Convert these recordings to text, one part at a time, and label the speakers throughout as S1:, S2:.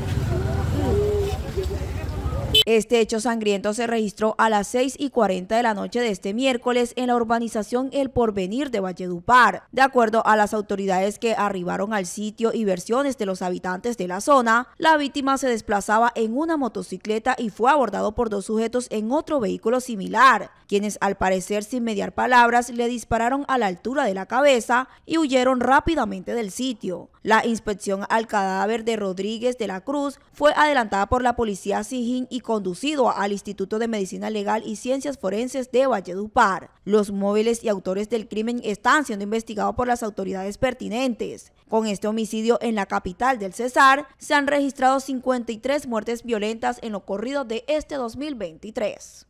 S1: Thank you. Este hecho sangriento se registró a las 6 y 40 de la noche de este miércoles en la urbanización El Porvenir de Valledupar. De acuerdo a las autoridades que arribaron al sitio y versiones de los habitantes de la zona, la víctima se desplazaba en una motocicleta y fue abordado por dos sujetos en otro vehículo similar, quienes al parecer sin mediar palabras le dispararon a la altura de la cabeza y huyeron rápidamente del sitio. La inspección al cadáver de Rodríguez de la Cruz fue adelantada por la policía Sijín y conducido al Instituto de Medicina Legal y Ciencias Forenses de Valledupar. Los móviles y autores del crimen están siendo investigados por las autoridades pertinentes. Con este homicidio en la capital del Cesar, se han registrado 53 muertes violentas en lo corrido de este 2023.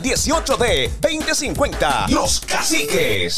S2: 18 de 2050. Los Caciques.